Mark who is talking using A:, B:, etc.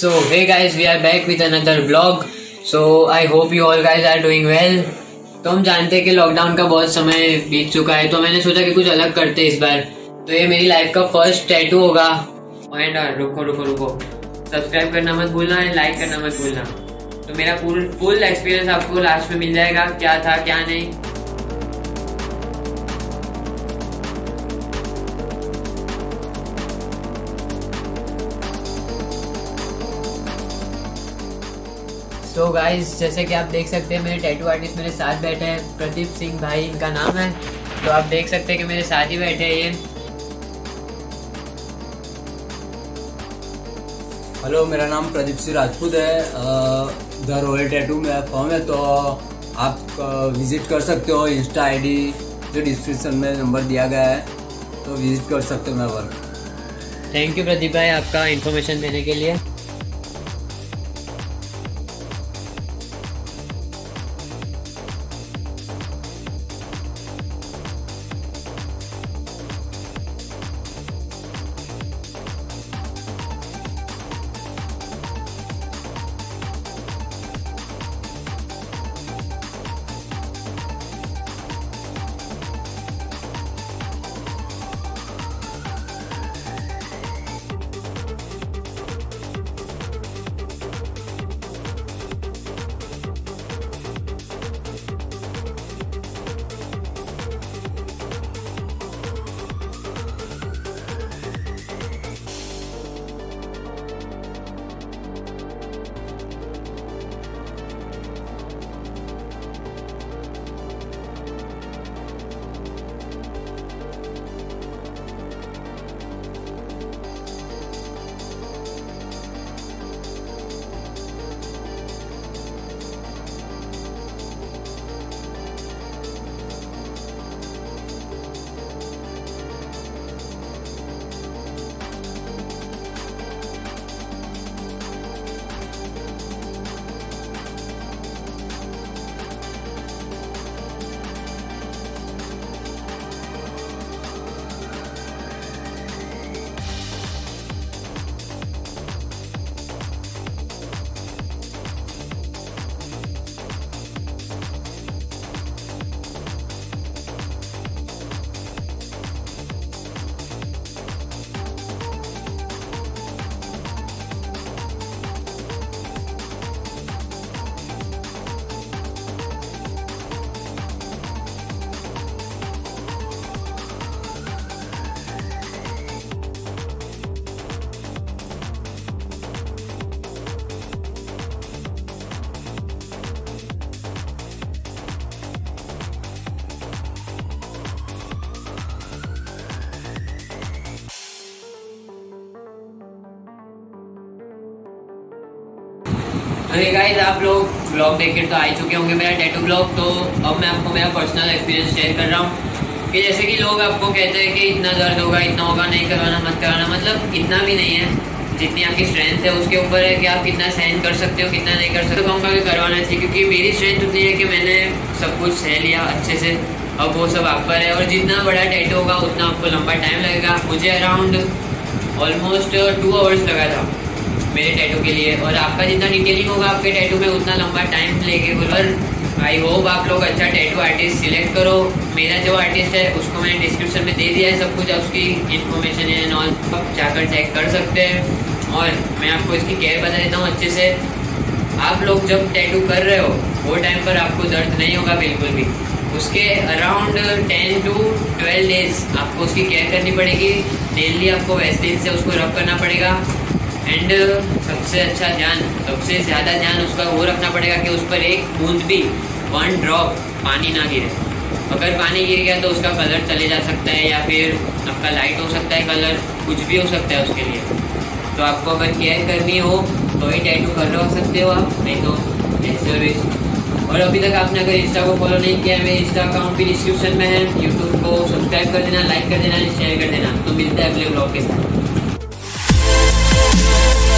A: So, hey guys, we are back with another vlog. So, I hope you all guys are doing well. तो हम जानते हैं कि lockdown का बहुत समय बीत चुका है तो मैंने सोचा कि कुछ अलग करते इस बार। तो ये मेरी लाइफ का फ़र्स्ट टैटू होगा। एंड रुको रुको रुको। सब्सक्राइब करना मत भूलना एंड लाइक करना मत भूलना। तो मेरा फुल एक्सपीरियंस आपको लास्ट में मिल जाएगा क्या था क्या नहीं। तो गाइज़ जैसे कि आप देख सकते हैं मेरे टैटू आर्टिस्ट मेरे साथ बैठे हैं प्रदीप सिंह भाई इनका नाम है। तो आप देख सकते हैं कि मेरे साथ ही बैठे हैं ये।
B: हेलो मेरा नाम प्रदीप सिंह राजपूत है। द रॉयल टैटू में फॉर्म है तो आप विज़िट कर सकते हो। इंस्टा आईडी जो डिस्क्रिप्शन में नंबर दिया गया है तो विज़िट कर सकते हो मेरा वर्क
A: थैंक यू प्रदीप भाई आपका इन्फॉर्मेशन देने के लिए। अरे गाइस आप लोग ब्लॉग देख कर तो आ चुके होंगे मेरा टैटू ब्लॉग तो अब मैं आपको मेरा पर्सनल एक्सपीरियंस शेयर कर रहा हूँ कि जैसे कि लोग आपको कहते हैं कि इतना दर्द होगा, इतना होगा, नहीं करवाना मत करवाना मतलब इतना भी नहीं है। जितनी आपकी स्ट्रेंथ है, उसके ऊपर है कि आप कितना सहन कर सकते हो, कितना नहीं कर सकते तो कहूँगा कि करवाना चाहिए, क्योंकि मेरी स्ट्रेंथ उतनी है कि मैंने सब कुछ सह लिया अच्छे से। अब वो सब आप पर है, और जितना बड़ा टैटू होगा, उतना आपको लंबा टाइम लगेगा। मुझे अराउंड ऑलमोस्ट टू आवर्स लगा था। मेरे टैटू के लिए। और आपका जितना डिटेलिंग होगा, आपके टैटू में उतना लंबा टाइम लेके और आई होप आप लोग अच्छा टैटू आर्टिस्ट सिलेक्ट करो। मेरा जो आर्टिस्ट है, उसको मैंने डिस्क्रिप्शन में दे दिया है सब कुछ। उसकी इन्फॉर्मेशन है ऑल आप जाकर चेक कर सकते हैं। और मैं आपको इसकी केयर बता देता हूँ अच्छे से। आप लोग जब टैटू कर रहे हो, वो टाइम पर आपको दर्द नहीं होगा बिल्कुल भी। उसके around ten to twelve days आपको उसकी केयर करनी पड़ेगी। डेली आपको वैसलीन से उसको रब करना पड़ेगा। एंड सबसे अच्छा ध्यान सबसे ज़्यादा ध्यान उसका वो रखना पड़ेगा कि उस पर एक बूंद भी वन ड्रॉप पानी ना गिरे। अगर पानी गिर गया तो उसका कलर चले जा सकता है या फिर आपका लाइट हो सकता है कलर कुछ भी हो सकता है उसके लिए। तो आपको अगर केयर करनी हो तो ही टैटू कर रहे सकते हो आप, नहीं तो नेचुरल और अभी तक आपने अगर इंस्टा को फॉलो नहीं किया है, मेरे इंस्टा अकाउंट भी डिस्क्रिप्शन में है यूट्यूब को सब्सक्राइब कर देना लाइक कर देना शेयर कर देना। तो मिलता है अगले ब्लॉग के साथ। Yeah.